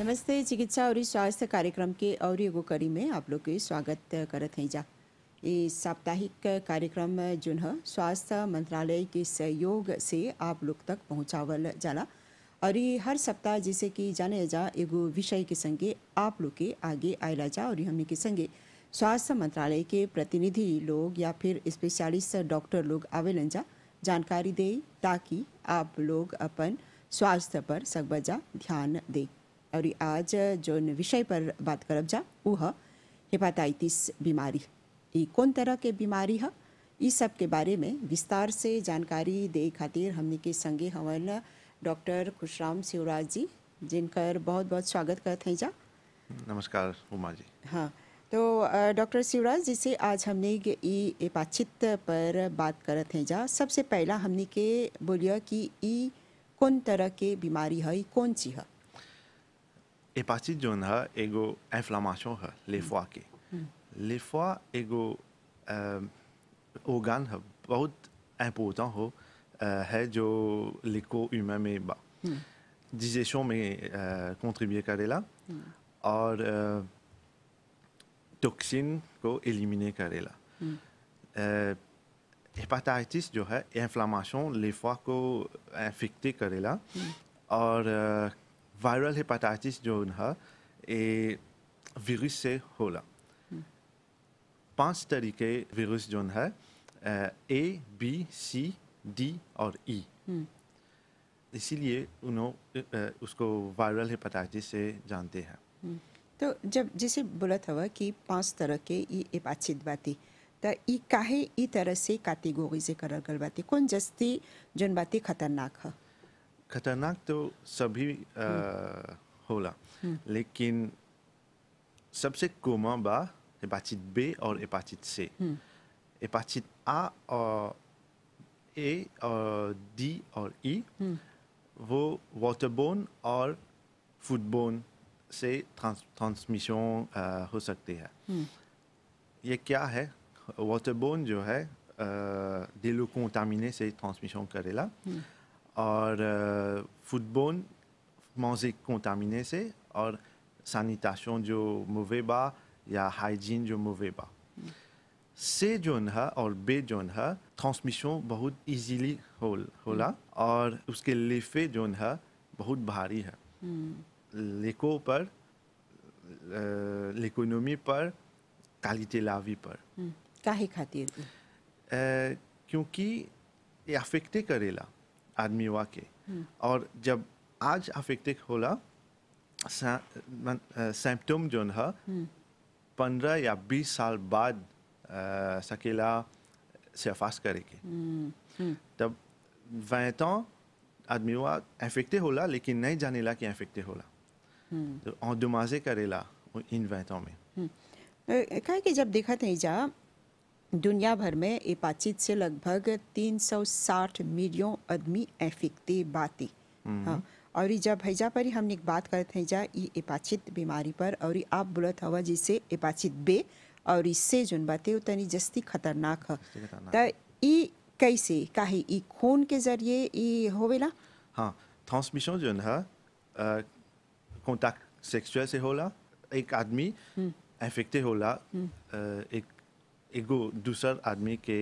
नमस्ते, चिकित्सा और स्वास्थ्य कार्यक्रम के और एगो कड़ी में आप लोग के स्वागत करत हैं जा। ये साप्ताहिक कार्यक्रम जो है, स्वास्थ्य मंत्रालय के सहयोग से आप लोग तक पहुँचावल जाला। और ये हर सप्ताह जैसे कि जाने जा, एगो विषय के संगे आप लोग के आगे आयला जा और हमने के संगे स्वास्थ्य मंत्रालय के प्रतिनिधि लोग या फिर स्पेशलिस्ट डॉक्टर लोग आवेलन जा, जानकारी दे ताकि आप लोग अपन स्वास्थ्य पर सकबजा ध्यान दे। और आज जो विषय पर बात करब जा वो है हेपाटाइटिस बीमारी। ये कौन तरह के बीमारी है? इस सब के बारे में विस्तार से जानकारी दे खातिर हमने के संगे हवन डॉक्टर खुशराम शिवराज जी जिनकर बहुत बहुत स्वागत करते हैं जा। नमस्कार उमा जी। हाँ तो डॉक्टर शिवराज जी से आज हमने ई एपाचित पर बात करत हैं जा। सबसे पहला हमने के बोलिया कि ई कौन तरह के बीमारी है? कौन ची है? हेपाचिट जोन है एगो इन्फ्लामेशन है लेफवा के लेफवा एगो organe है बहुत इम्पोर्टेंट हो अ, है जो लिको ह्यूमन में बा digestion में कंट्रीब्यूट करेला और टॉक्सिन को एलिमिने करेला हेपाटाइटिस जो है इन्फ्लामेशन लेफवा को इन्फेक्टे करेला और वायरल हेपाटाइटिस जो है ये वीरुस से होला। पाँच तरीके वीरुस जो है ए बी सी डी और ई इसीलिए उन्होंने उसको वायरल हेपाटाइटिस से जानते हैं। तो जब जैसे बोलत हवा कि पाँच तरह के ई एपाचित बाती त ई काहे ई तरह से कैटेगरी से करल गल बाती? कौन जस्ती जन बाती खतरनाक है? खतरनाक तो सभी अ, होला। लेकिन सबसे कॉमन बा हेपाचिट बी और हेपाचिट सी। हेपाचिट आ और ए और डी और ई वो वाटरबोन और फूडबोन से ट्रांस ट्रांसमिशन हो सकती है। ये क्या है? वाटरबोन जो है दिलो कंटामिने से ट्रांसमिशन करेला। और फूडबोन मांजे कंटामिने से और सैनिटेशन जो मुवे बा या हाइजीन जो मुवे बा से जोन है और बे जोन है ट्रांसमिशन बहुत इजीली हो होला और उसके लिफे जोन है बहुत भारी है लेको पर l'économie पर la vie पर काहे खातिर क्योंकि ये अफेक्टे करेला आदमी वा के। और जब आज अफेक्टे होला सिम्टम जोन है पंद्रह या बीस साल बाद सकेला सरफास करे के। तब वैत आदमी वा इन्फेक्टे होला लेकिन नहीं जानेला कि इन्फेक्टे होला। तो endommagé करेला इन वैतों में। अ, काहे कि जब देखा है जा दुनिया भर में एपाचित से लगभग 360 मिलियन आदमी इन्फेक्टे बाती। हाँ और जब हैजा पर ही हमने एक बात करत है जा ई एपाचित बीमारी पर और आप बोलत हवा जिसे एपाचित बे और इससे जोन बाते उ तनी जस्ती खतरनाक है। त ई कैसे काहे ई खून के ज़रिए ई होवेला हाँ ट्रांसमिशन जो है कॉन्टैक्ट सेक्सुअल से होला एक आदमी इन्फेक्टे होला एक एगो दूसर आदमी के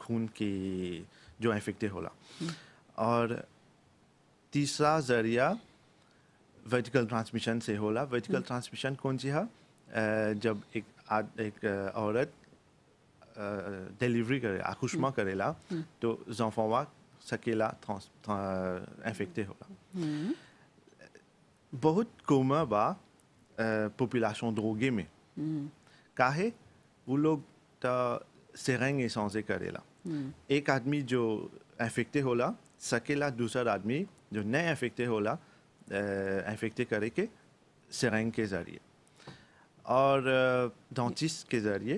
खून की जो इन्फेक्टे होला। और तीसरा ज़रिया वर्टिकल ट्रांसमिशन से होला। वर्टिकल ट्रांसमिशन कौन सी है? जब एक आद, एक औरत डिलीवरी करे आकुष्मा करेला तो जॉन्फोवा सकेला ट्रांस इन्फेक्टे होला। बहुत कोमा बा पॉपुलेशन droguée में। काहे? वो लोग त सेरेंग एसेंसे करेला एक आदमी जो इन्फेक्टे होला सकेला दूसरा आदमी जो नए इन्फेक्टे होला एफेक्टे करे के सेरेंग के ज़रिए। और डेंटिस्ट के ज़रिए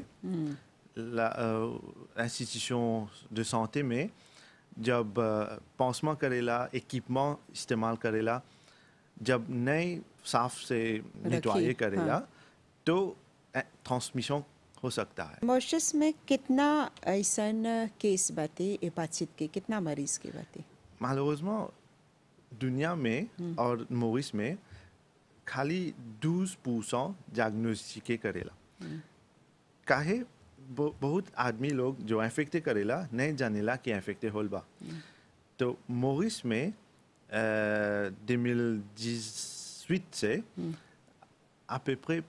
इंस्टीट्यूशन de santé में जब पांसमा करेला इक्विपमेंट इस्तेमाल करेला जब नए साफ़ से नेटवाये करेला हाँ। तो ट्रांसमिशन हो सकता है। मॉरिशस में कितना ऐसा केस बाते एपाचित के कितना मरीज़ के बाते? malheureusement दुनिया में और मोरिस में खाली 12 परसेंट diagnostiqué करेला। काहे बहुत आदमी लोग जो इन्फेक्टे करेला नहीं जानेला कि इन्फेक्टे होल बा तो मोरिस में 2018 से à peu près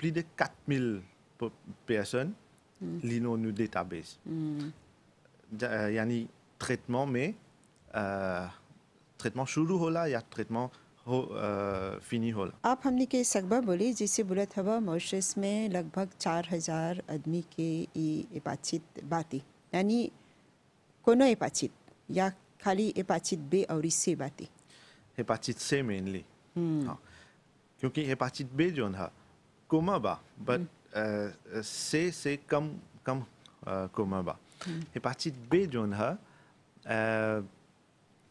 plus de 4000 personnes लिनो nous database. जा- euh, यानी ट्रीटमेंट में ट्रीटमेंट शुरू होला या ट्रीटमेंट हो फिनी होला आप हमने के सकबा बोली जिसे बोलत हवा मॉरिशस में लगभग चार हज़ार आदमी के ई एपाचित बाती। यानी कोनो एपाचित या खाली एपाचित बे और इससे बाती। हेपाचिट से मेनली हाँ। क्योंकि हेपाचिट बे जो है कोमा बा बट से से कम कम अ, कोमा बा हेपाचिट बे जो है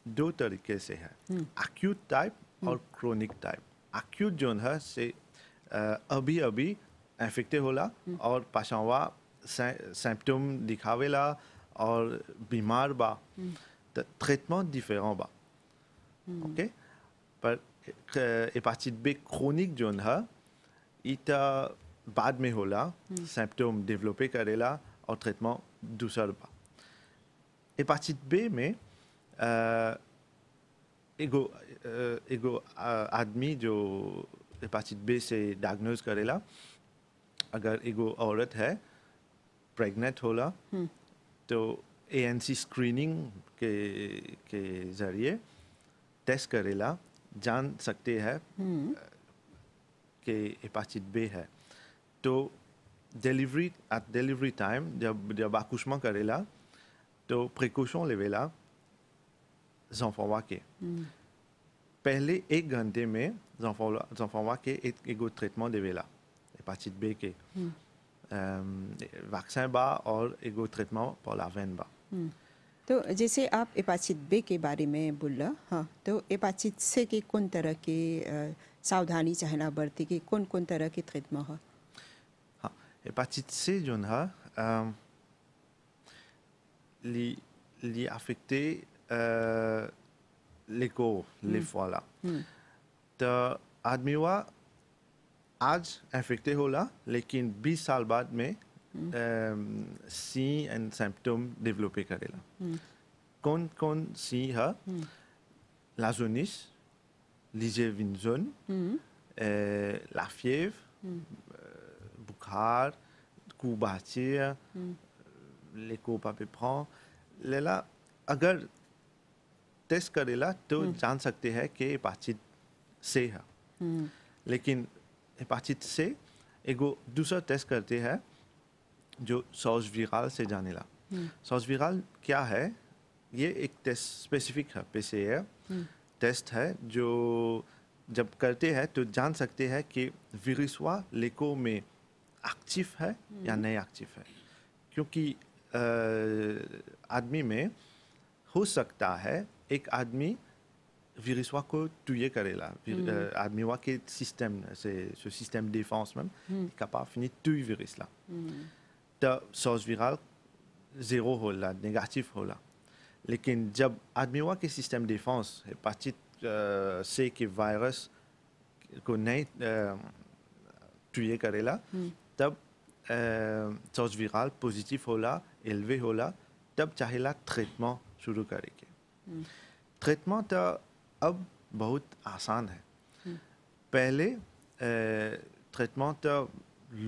दो तरीके से है एक्यूट टाइप और क्रोनिक टाइप एक्यूट जो है से अभी अभी इन्फेक्टे होला और पाशावा सिम्टम दिखावेला और बीमार बा तो ट्रीटमेंट डिफरेंट बा ओके पर हेपाचिट बे क्रोनिक जोन है इता बाद में होला सिम्टम डेवलपे करेला और ट्रीटमेंट दूसर बा हेपाचिट बे में एगो एगो आदमी जो हेपाचिट बे से डायग्नोज करेला अगर एगो औरत है प्रेग्नेंट होला तो एएनसी स्क्रीनिंग के के ज़रिए टेस्ट करेला जान सकते हैं कि हेपाचिट बे है तो डिलीवरी एट डिलीवरी टाइम जब जब accouchement करेला तो प्रिकॉशन लेवेला जंफवा के पहले एक घंटे में जंफवा के एक एगो ट्रीटमेंट देवेला हेपाचिट बे के वैक्सीन बा और एगो ट्रीटमेंट pour la veine बा तो जैसे आप एपाचित बे के बारे में बोला हाँ तो एपाचित से के कौन तरह के अ, सावधानी चाहना बरते के कौन कौन तरह के ट्रीटमेंट है हाँ हेपाचिट से जो है अम, li, li affecté euh, l'écho, les fois là. तो आदमी हुआ आज इन्फेक्टे होला लेकिन 20 साल बाद में सी एंड सिम्टम डेवलपे करेला कौन कौन सी है लाजोनिस लिजेविनजोन la fièvre बुखार couverture l'écho pas पे लेला अगर टेस्ट करेला तो जान सकते हैं कि हेपाचिट से है लेकिन हेपाचिट से एगो दूसरा टेस्ट करते हैं जो सॉस विराल से जानेला सॉस विराल क्या है ये एक टेस्ट स्पेसिफिक है पीसीआर टेस्ट है जो जब करते हैं तो जान सकते हैं कि विरुसवा लेको में एक्टिव है या नहीं एक्टिव है क्योंकि आदमी में हो सकता है एक आदमी विरुसवा को tuer करेला आदमी वा के सिस्टम से ce système défense même capable finir tuer virus là तो सॉस विराल ज़ीरो होला नेगेटिव होला लेकिन जब आदमी वा के सिस्टम डिफेंस हेपाचिट अ, से के वायरस को नहीं tuer करेला तब सॉस विराल पॉजिटिव होला एलवे होला तब चाहेला ट्रीटमेंट शुरू करेंगे ट्रीटमेंट तो अब बहुत आसान है पहले ट्रीटमेंट तो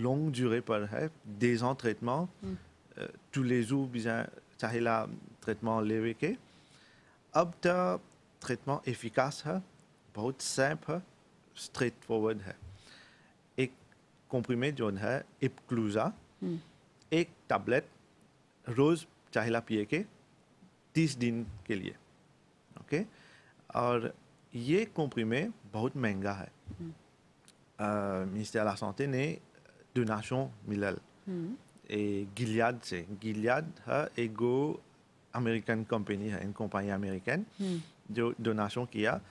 longue durée पर है des ans traitement. Euh, tous les jours bien चाहे ला ट्रीटमेंट लेवे के अब तो ट्रीटमेंट एफिकास है बहुत सैम्प है स्ट्रेट फॉरवर्ड है एक कॉम्प्रीमेट जो है इपक्लूजा एक टैबलेट रोज चाहे ला पिए के तीस दिन के लिए ओके और ये कॉम्प्रीमे बहुत महँगा है। मिनिस्टर ला santé ने डोनेशन मिलल। Et Gilead c'est Gilead है एगो अमेरिकन कंपनी है une compagnie américaine जो डोनेशन किया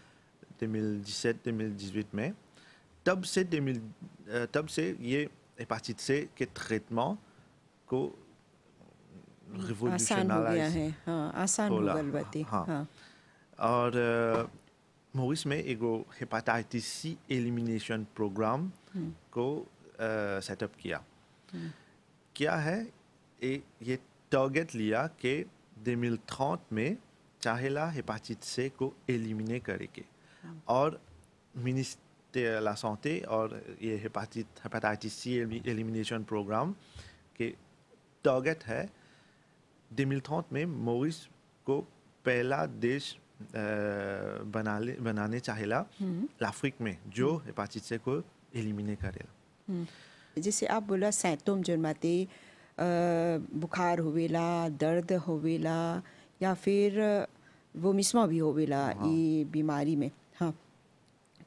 2017-2018 में। तब से 2000 अ, तब से ये हेपाटिट से के ट्रीटमेंट को आसान हो गया है हाँ आसान हो होला, गल बाती हाँ। हाँ और मोरिस में एगो हेपाटाइटिस सी एलिमिनेशन प्रोग्राम को सेटअप किया क्या है ए, ये टारगेट लिया कि 2030 में चाहेला हेपाटाइटिस से को एलिमिने करके और मिनिस्टर ला santé और ये hepatitis hepatitis C elimination program के टारगेट है 2030 में मोरिस को पहला देश बना ले बनाने चाहेला अफ्रीक में जो हेपाटाइटिस को एलिमिने करेला जैसे आप बोला सैतोम जन्माते बुखार होवेला दर्द होवेला या फिर वो मिसमा भी होवेला ई बीमारी में हाँ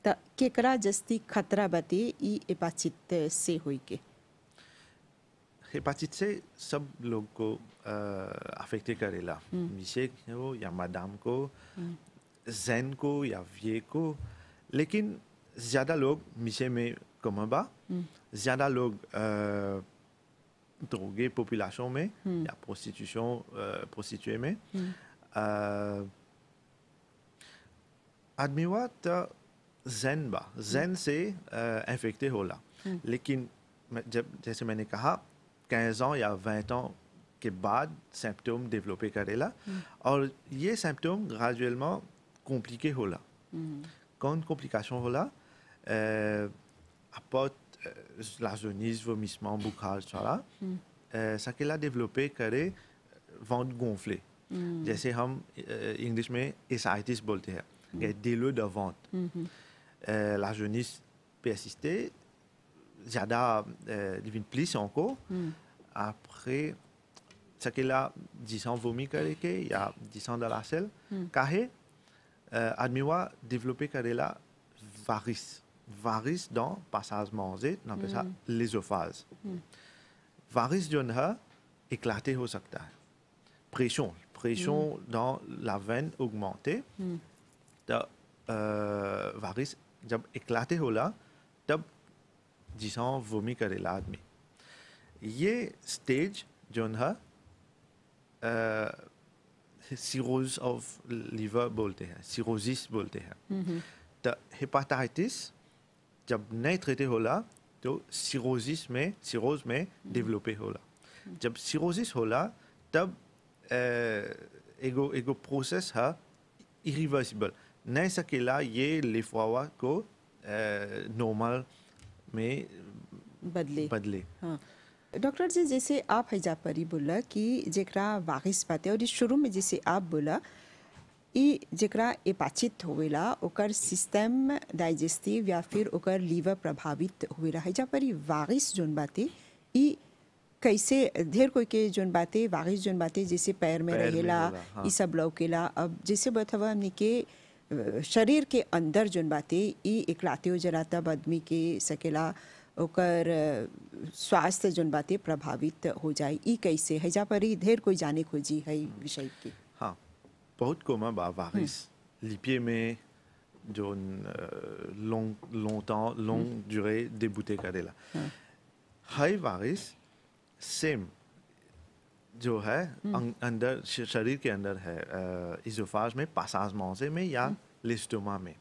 त केकरा जस्ती खतरा बाते ई हेपाचित से होई के हेपाटाइटिस से सब लोग को अफेक्ट करेला। मिशे हो या मैदाम को जैन को या विये को। लेकिन ज़्यादा लोग मिशे में कमबा। ज़्यादा लोग drogué population में या prostitution prostituée में। आदमी हुआ तो जैन बा जैन से इन्फेक्टे होला लेकिन जब जैसे मैंने कहा 15 या 20 ans के बाद सिम्टोम डेवलपे करेला और ये सिम्टोम ग्रेजुअलमेंट कॉम्प्लिqué होला कौन कॉम्प्लिकेशन होला euh, apporte euh, la jaunisse, vomissement, boucage, ça euh, ça qu'elle a développé करे ventre gonflé. जैसे हम इंग्लिश में एसाइटिस बोलते हैं दिलो de ventre. euh, la jeunesse persistait. Jada euh, devint plus encore. Mm. Après, ce qu'elle a 10 ans vomi, il y a 10 ans dans la selle. Mm. Carré, euh, admiwa développé qu'elle a varice. Varice dans passage mangé, on appelle ça hmm. l'ésophage. Hmm. Varice d'une éclaté au secteur. Pression, pression mm. dans la veine augmentée. Hmm. De, euh, varice जब इकलाते होला तब जिसों वोमी करेला आदमी ये stage जो है सिरोज of liver बोलते हैं सिरोजिस बोलते हैं। तो हेपाटाइटिस जब नहीं ट्रीटे होला तो सिरोजिस में सिरोज में डेवलपे होला। जब सिरोजिस होला तब एगो एगो प्रोसेस है इरिवर्सिबल नहीं सकेला ये लिफावा को नॉर्मल में बदले। बदले। हाँ। डॉक्टर जी जैसे आप हैजा परी बोला कि जरा वागिस बाते और इस शुरू में जैसे आप बोला ई जेकरा एपाचित होवेला ओकर सिस्टम डाइजेस्टिव या फिर ओकर लीवर प्रभावित होवेला। हैजा परी वागिस जोन बातें ई कैसे ढेर कोई के जोन बाते वागिस जोन बाते जैसे पैर में रहेला होला, हाँ। ई सब लौकेला। अब जैसे बतवा हमने के शरीर के अंदर जोन बाते ई इकलाते हो जरा तब आदमी के सकेला ओकर स्वास्थ्य जोन बाते प्रभावित हो जाए। ई कैसे हैजा पर ही ढेर कोई जाने खोजी है विषय के। हाँ बहुत commun बा वारिस लिपिए में जो long longtemps longue durée débuté करेला। हाई वारिस सेम जो है अं- अंदर शरीर के अंदर है इजोफाज में पासाज मौजे में या लिस्टोमा में।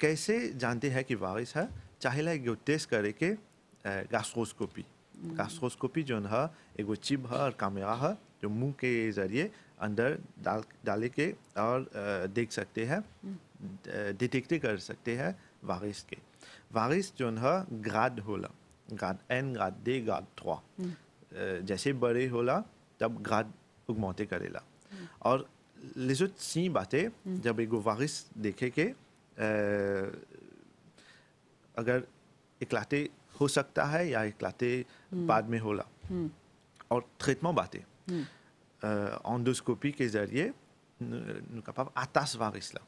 कैसे जानते हैं कि वारिस है? चाहेला एगो टेस्ट करे के गैस्ट्रोस्कोपी। गैस्ट्रोस्कोपी जो है एगो चिप है और कैमरा है जो मुँह के ज़रिए अंदर डाल डाले के और देख सकते हैं डिटेक्ट कर सकते हैं वारिस के। वारिस जो है ग्राड होला। ग्राड एन ग्राड दे ग्राड थ्रो। जैसे बड़े होला ग्राड उगमौते करेला। और autres signes बातें जब एगो वारिस देखे के अगर इकलाते हो सकता है या इकलाते बाद में होला। और ट्रीटमेंट बातें। एंडोस्कोपी के ज़रिए capable atas varis là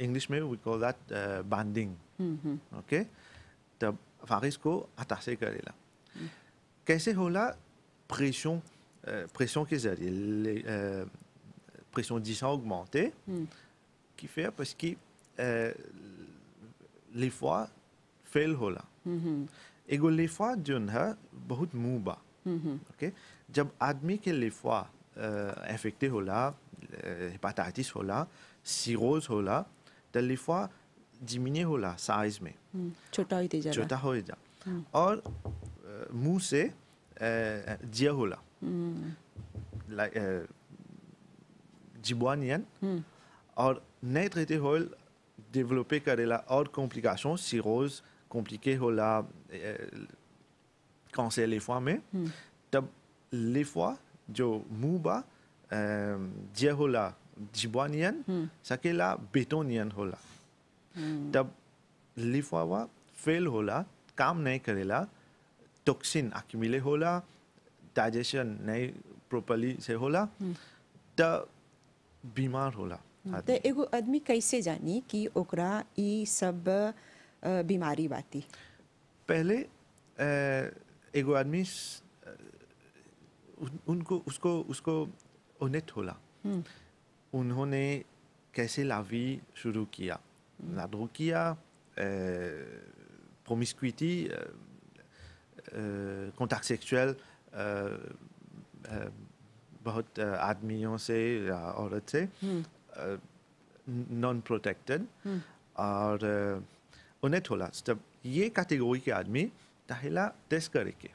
English में we call that binding okay? तब वारिस को अतासे करेला। कैसे होला? प्रेशों प्रेशों के ज़रिए les, euh, pression 10 augmentée qui fait parce que euh, les fois fail होला एगो लेफा जोन है बहुत मुँह बा ओके जब आदमी के लेफा इफेक्टे होला हेपाटाइटिस होला सिरोज होला तो लिफा जिमिने होला साइज़ में हम्म, छोटा ही तेजा छोटा हो जा और अ, मुँह से अ, जिया होला लाइक जिबुआनियन और नए ट्रेटे होल डेवलपे करेला और कॉम्प्लिकेशन सिरोज कॉम्प्लिके होला कैंसर les fois में तब les fois जो मुँह बा जिया होला जिबुआनियन सकेला बेटोनियन होला तब लिफावा फेल होला काम नहीं करेला टॉक्सिन accumulate होला डाइजेशन नहीं प्रॉपरली से होला त बीमार होला तो एगो आदमी कैसे जानी कि ओकरा ई सब बीमारी बाती? पहले एगो आदमी उन- उनको उसको उसको ओनेट होला। उन्होंने कैसे लावी शुरू किया? लाडो किया प्रोमिस्क्विटी कॉन्टैक्ट सेक्सुअल बहुत आदमियों से या औरत से नॉन प्रोटेक्टेड और ओनेट होला तब ये कैटेगरी के आदमी पहला टेस्ट करेंगे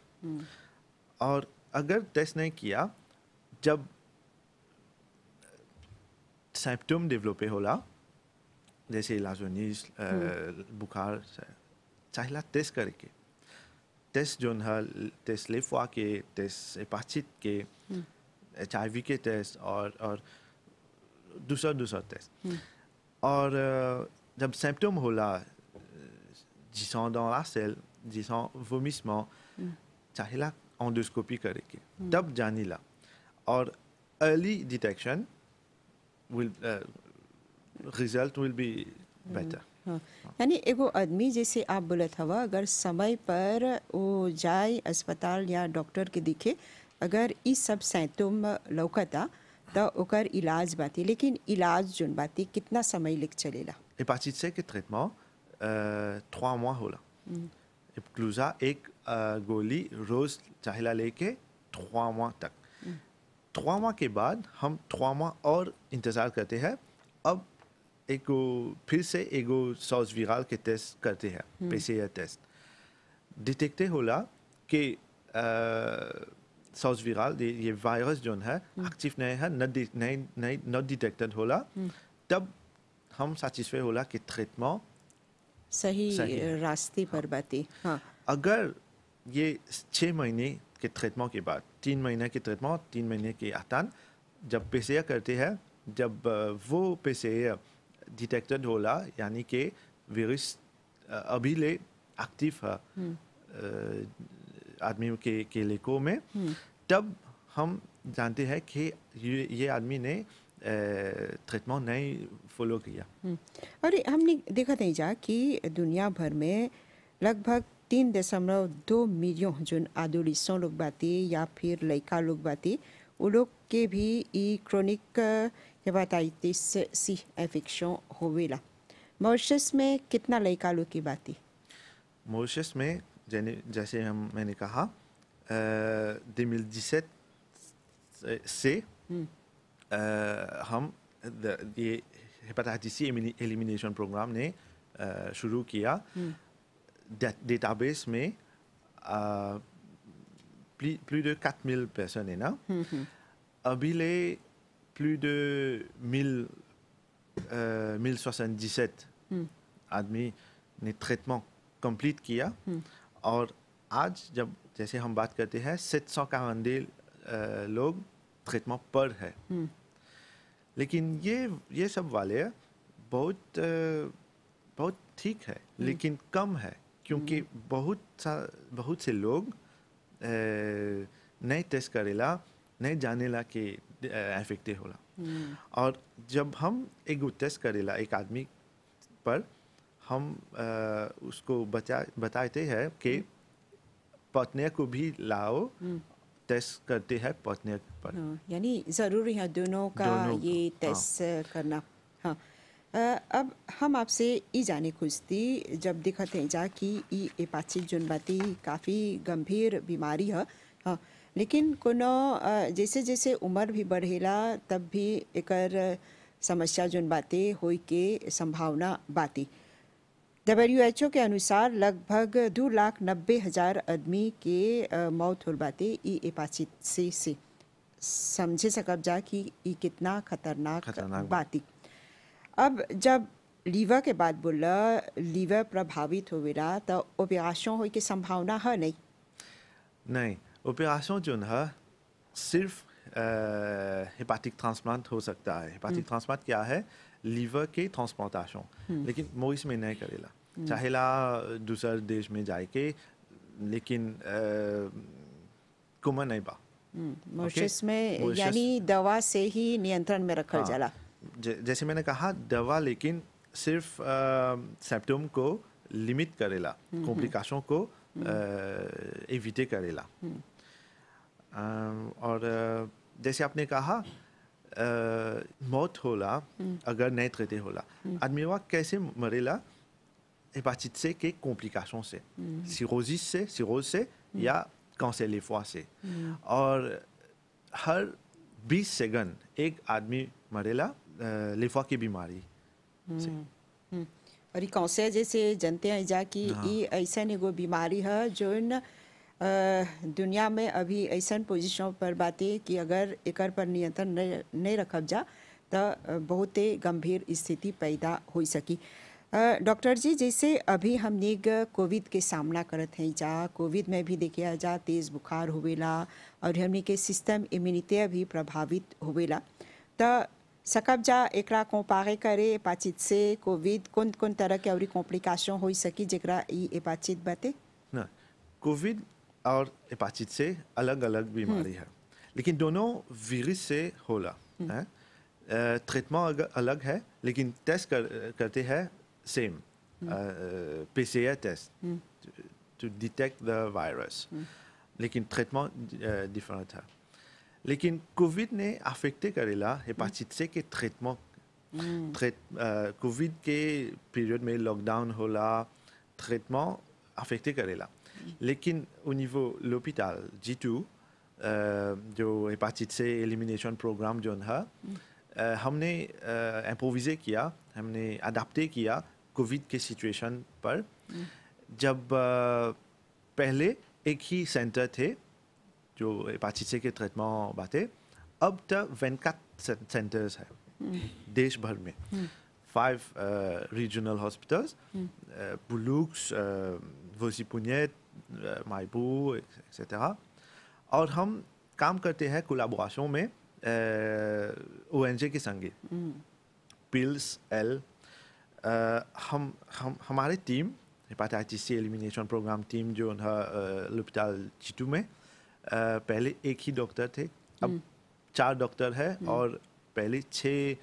और अगर टेस्ट नहीं किया जब सिम्टम डेवलप होला जैसे लाजोनीस बुखार चाहिए टेस्ट करके टेस्ट जो है टेस्ट लेफा के टेस्ट हेपाचिट के एच आई वी के टेस्ट और और दूसरा दूसरा टेस्ट और जब सिम्टम होला जिसant dans la selle जिसant vomissement चाहिए एंडोस्कोपी करके तब जानीला। और early detection will uh, result will be better हाँ। यानी एगो आदमी जैसे आप बोलत हवा अगर समय पर वो जाए अस्पताल या डॉक्टर के दिखे अगर ई सब सैंतुम लौकता तो ओकर इलाज बाती। लेकिन इलाज जोन बाती कितना समय लिख चलेला? Hépatite C के euh, trois mois होला। Epclusa एक गोली रोज चाहिए लेके trois mois तक। trois mois के बाद हम trois mois और इंतज़ार करते हैं। अब एगो फिर से एगो सॉस विराल के टेस्ट करते हैं पीसीआर टेस्ट डिटेक्टे होला कि सॉस विराल ये वायरस जो है एक्टिव नहीं है नहीं नहीं नॉट डिटेक्टेड होला तब हम सैटिस्फाई होला कि ट्रीटमेंट सही सही रास्ते पर बाती हाँ अगर ये छः महीने के ट्रीटमेंट के बाद तीन महीने के ट्रीटमेंट तीन महीने के आतान जब पेशेया करते हैं जब वो पेशेया डिटेक्टेड होला यानी कि वायरस अभी ले एक्टिव है अ, आदमी के के लेको में। तब हम जानते हैं कि ये ये आदमी ने ट्रीटमेंट नहीं फॉलो किया। हम्म। और हमने देखा नहीं जा कि दुनिया भर में लगभग तीन दशमलव दो मिलियन जो आदोलिसों लोग बाती या फिर लड़का लोग बाती वो लोग के भी ई क्रोनिक हेपाटाइटिस सी इन्फेक्शन होवेला मॉरिशस में कितना लोग की बाती मॉरिशस में जैने जैसे हम मैंने कहा दो मिल से हम ये हेपेटाइटिस सी एलिमिनेशन प्रोग्राम ने शुरू किया डेटाबेस में plus, de 4000 personnes है ना अभी ले plus de 1000 euh, 1077 mm. आदमी ने ट्रीटमेंट कंप्लीट किया और आज जब जैसे हम बात करते हैं 742 अ, लोग ट्रीटमेंट पर है लेकिन ये ये सब वाले बहुत बहुत ठीक है लेकिन कम है क्योंकि बहुत सा बहुत से लोग नहीं टेस्ट करेला नहीं जानेला कि इफ़ेक्टिव होला। और जब हम एक टेस्ट करेला एक आदमी पर हम अ, उसको बचा बताते हैं कि पत्नी को भी लाओ टेस्ट करते हैं पत्नी पर। हाँ, यानी ज़रूरी है दोनों का दोनों ये हाँ। टेस्ट करना। हाँ अब हम आपसे ई जाने खुजती जब दिखत हैं जा कि ई एपाचिक जोन बाती काफ़ी गंभीर बीमारी है। हाँ लेकिन कोनो जैसे जैसे उम्र भी बढ़ेला तब भी एकर समस्या जोन बातें होई के संभावना बाती। डब्ल्यू के अनुसार लगभग दो लाख नब्बे हज़ार आदमी के मौत हो बाते ई हेपाटाइटिस से समझे सकब जा कि ई कितना खतरनाक, खतरनाक बाती। अब जब लीवर के बात बोला लीवर प्रभावित होवेला तो ऑपरेशन हो के संभावना है नहीं? नहीं। ऑपरेशन जो है सिर्फ़ हेपाटिक ट्रांसप्लांट हो सकता है। हेपाटिक ट्रांसप्लांट क्या है? लीवर के ट्रांसप्लांटेशन लेकिन मोइस में नहीं करेला। चाहेला दूसर देश में जाए के लेकिन कुमा नहीं बा। मॉरिशस में यानी दवा से ही नियंत्रण में रखा हाँ, जाला। जैसे मैंने कहा दवा लेकिन सिर्फ़ सिम्टम को लिमिट करेला। कॉम्प्लिकेशन को एविटे करेला। और जैसे आपने कहा मौत होला अगर नहीं ट्रीटे होला आदमी वा कैसे मरेला? हेपाटिट से के कॉम्प्लिकेशन से? सिरोसिस से सिरोज से या कैंसर लेफवा से? और हर 20 सेकंड एक आदमी मरेला लेफवा की बीमारी से। हम्म। और कैंसर जैसे जानते हैं जा कि ई ऐसन एगो बीमारी है जो अ, दुनिया में अभी ऐसा पोजिशन पर बाते कि अगर एकर पर नियंत्रण नहीं रखब जा तो बहुत गंभीर स्थिति पैदा हो सकी। डॉक्टर जी, जैसे अभी हमने ग कोविड के सामना करते हैं, जा, कोविड में भी देखिया जा, तेज़ बुखार होवेला और हमने के सिस्टम इम्यूनिटी भी प्रभावित होवेला। तो सकब जा, एकरा कंपारे करे हेपाटाइट से कोविड कौन कौन तरह के अवरी कॉम्प्लिकेशन हो सकी जरा हेपाटाइट बाते? ना, कोविड और हेपाटाइट से अलग अलग बीमारी है। लेकिन दोनों वीरस से होला है। ट्रीटमेंट अलग है लेकिन टेस्ट कर, करते हैं same PCR test to detect the virus लेकिन ट्रीटमेंट डिफरेंट है। लेकिन कोविड ने अफेक्टे करेला हेपाटाइट से के ट्रीटमेंट कोविड के पीरियड में लॉकडाउन होला ट्रीटमेंट अफेक्टे करेला। लेकिन au niveau l'hôpital G2 euh, जो हेपाटाइट से एलिमिनेशन प्रोग्राम जो है हमने इम्प्रोविजे किया हमने अडाप्टे किया कोविड के सिचुएशन पर जब पहले एक ही सेंटर थे जो हेपाटाइट से के ट्रीटमेंट बाते अब तक वेनकात सेंटर्स है देश भर में फाइव रीजनल हॉस्पिटल्स बुलुक्स वोसीपुनेट माइबू एक्सेट्रा और हम काम करते हैं कोलाबोरेशन में ओ एन जे के संगे। पिल्स एल हम हम हमारे team hepatitis C elimination program team जो है लुपिटाल चिटू में पहले एक ही डॉक्टर थे। अब चार डॉक्टर है और पहले छः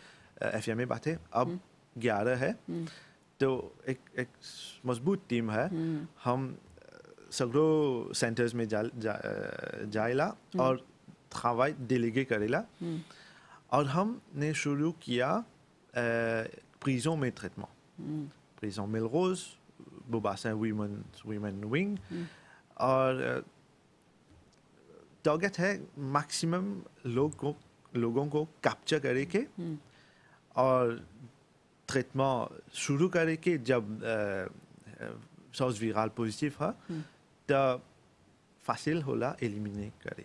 एफ़ एम ए बात है। अब ग्यारह है। तो एक एक मज़बूत टीम है। हम सगरो सेंटर्स में जा, जा, अ, जाएला और travail délégué करेला. और हमने शुरू किया प्रिजों में ट्रीटमेंट प्रिजों मेलरोज बोबासा वीमन वीमेन विंग और टारगेट है मैक्सिमम लोग को लोगों को कैप्चर करे के और ट्रीटमेंट शुरू करे के जब सॉस विराल पॉजिटिव है फासिल होला एलिमिनेट करे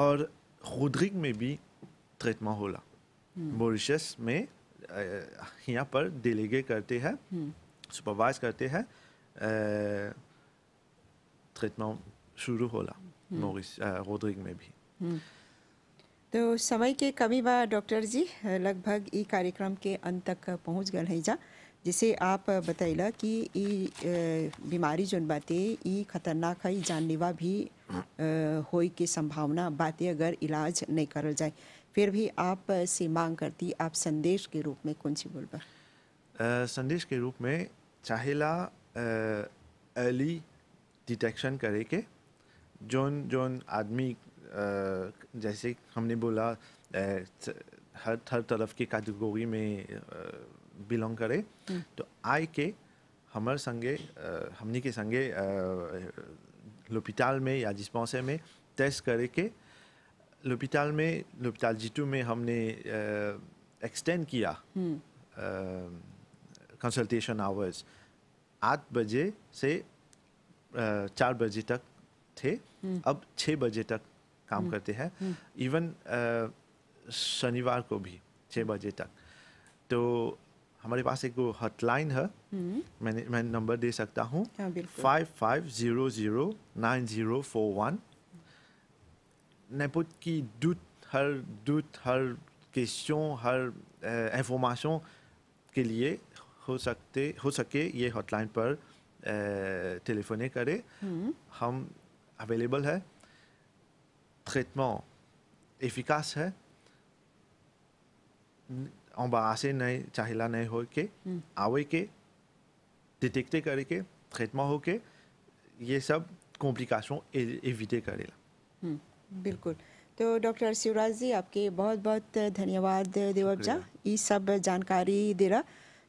और खुदरिक में भी ट्रीटमेंट होला. मॉरिशस में यहाँ पर डेलीगे करते हैं सुपरवाइज करते हैं ट्रीटमेंट शुरू होला मॉरिस रोड्रिक में भी तो समय के कमी बा डॉक्टर जी लगभग ई कार्यक्रम के अंत तक पहुँच गए हैं जा। जिसे आप बतैला कि ई बीमारी जोन बाते ई खतरनाक है जानलेवा भी होई के संभावना बाते अगर इलाज नहीं करल जाए फिर भी आप से मांग करती आप संदेश के रूप में कौन सी बोलबा? अ, संदेश के रूप में चाहेला अर्ली डिटेक्शन करे के जोन जोन आदमी जैसे हमने बोला हर हर तरफ़ की कैटेगरी में बिलोंग करे तो आए के हमारे संगे हमनी के संगे लोपिटाल में या डिस्पेंसर में टेस्ट करे के लोपिटाल में लोपिटाल जीटू में हमने एक्सटेंड किया कंसल्टेशन आवर्स आठ बजे से चार बजे तक थे अब छः बजे तक काम करते हैं इवन शनिवार को भी छः बजे तक। तो हमारे पास एक हॉटलाइन है। मैंने मैं नंबर दे सकता हूँ। हाँ, five five zero zero nine zero four one. n'importe की doute, हर doute, हर question, हर इंफॉर्मेशन के लिए हो सकते हो सके ये हॉटलाइन पर टेलीफोने करे। हम अवेलेबल है। ट्रीटमेंट एफिकास है। Embarrassé नहीं चाहिला नहीं हो के आवे के डिटेक्टे करे के ट्रीटमेंट हो के ये सब कॉम्प्लिकेशन एविटे करेला। हम्म, बिल्कुल। तो डॉक्टर शिवराज जी आपके बहुत बहुत धन्यवाद देवब जा ये सब जानकारी दे रहा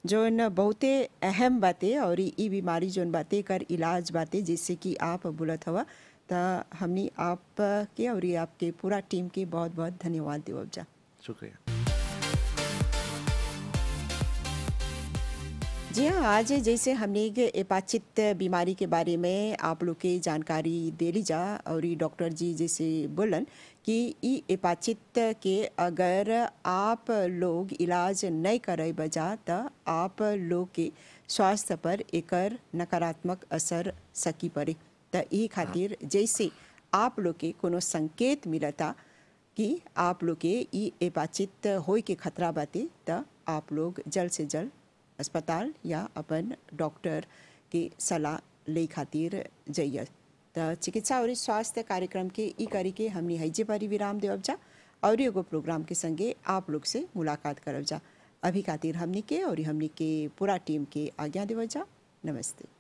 जोन बहुते अहम बातें और ई बीमारी जोन बातें कर इलाज बातें जिससे कि आप बोलत हवा तो हमनी आप के और ये आपके पूरा टीम के बहुत बहुत धन्यवाद देवब जा शुक्रिया। जी हाँ आज जैसे हमने एक एपाचित बीमारी के बारे में आप लोग के जानकारी दे ली जा और ये डॉक्टर जी जैसे बोलन कि ई एपाचित के अगर आप लोग इलाज नहीं करे बजा तो आप लोग के स्वास्थ्य पर एक नकारात्मक असर सकी पड़े। तो ई खातिर जैसे आप लोग के कोनो संकेत मिलता कि आप लोग के ई एपाचित होए के खतरा बाटे तो आप लोग जल्द से जल्द अस्पताल या अपन डॉक्टर के सलाह ले खातिर जाइए। तो चिकित्सा और स्वास्थ्य कार्यक्रम के ई करी के हमने हैजे परी विराम देव जा, और एगो प्रोग्राम के संगे आप लोग से मुलाकात करब जा। अभी खातिर हमने के और हमने के पूरा टीम के आज्ञा देव जा। नमस्ते।